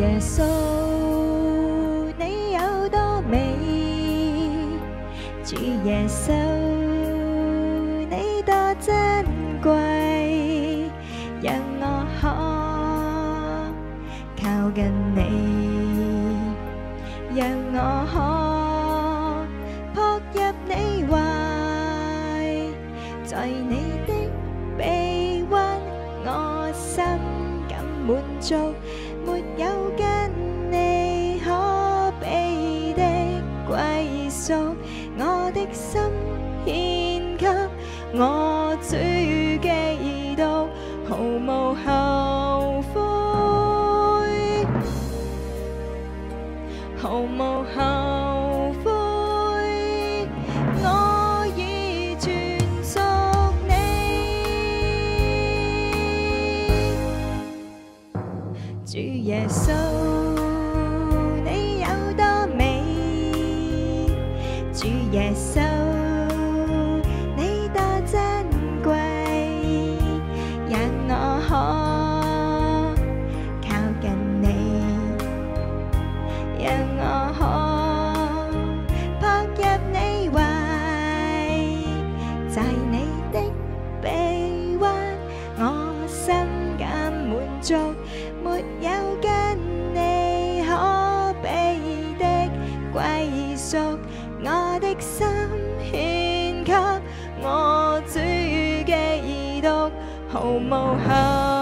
耶稣，你有多美？主耶稣，你多珍贵！让我可靠近你，让我可扑入你怀，在你的臂弯，我心感满足，没有。心献给我主，基督，毫无后悔，毫无后悔，我已全属你，主耶稣。没有跟你可比的归属，我的心献给我主的独，毫无后。